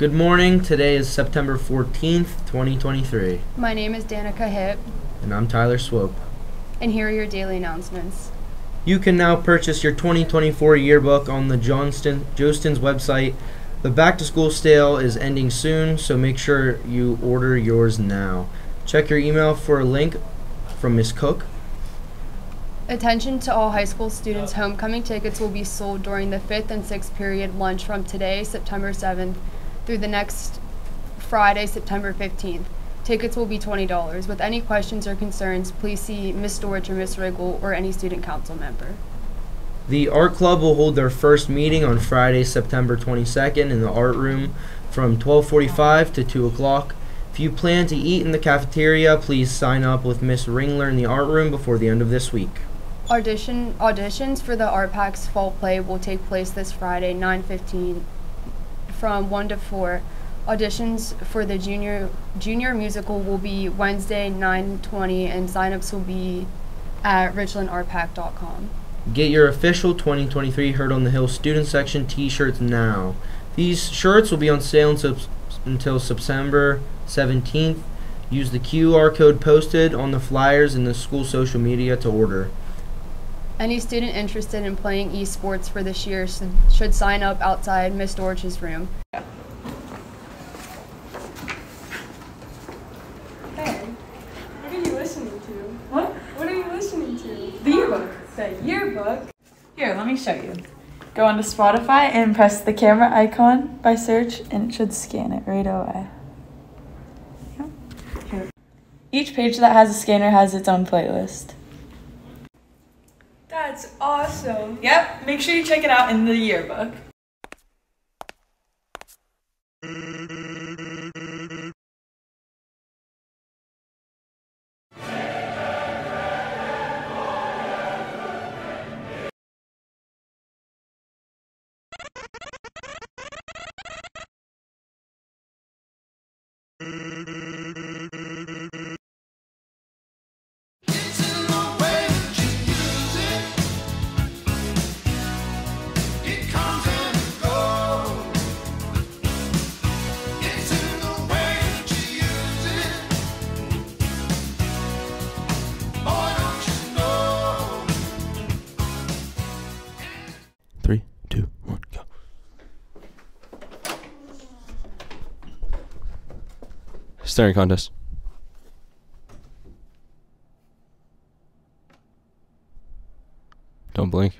Good morning. Today is September 14th, 2023. My name is Danica Hipp, And I'm Tyler Swope. and here are your daily announcements. You can now purchase your 2024 yearbook on the Johnston Jostens website. The back to school sale is ending soon, so make sure you order yours now. Check your email for a link from Miss Cook. Attention to all high school students, homecoming tickets will be sold during the 5th and 6th period lunch from today, September 7th, through the next Friday, September 15th. Tickets will be $20. With any questions or concerns, please see Ms. Storch or Ms. Riggle or any student council member. The art club will hold their first meeting on Friday, September 22nd in the art room from 12:45 to 2 o'clock. If you plan to eat in the cafeteria, please sign up with Miss Ringler in the art room before the end of this week. Audition auditions for the Art Packs Fall Play will take place this Friday, 9:15, from 1 to 4. Auditions for the junior junior musical will be Wednesday, 9:20, and signups will be at richlandartpack.com. Get your official 2023 Herd on the Hill student section t-shirts now. These shirts will be on sale until, until September 17th. Use the QR code posted on the flyers in the school social media to order. Any student interested in playing esports for this year should, should sign up outside Miss Dorch's room. Hey, what are you listening to? What? What are you listening to? The yearbook. The yearbook. Here, let me show you. Go onto Spotify and press the camera icon by search, and it should scan it right away. Yep. Here. Each page that has a scanner has its own playlist. That's awesome. Yep, make sure you check it out in the yearbook. Three, two, one, go. Staring contest. Don't blink.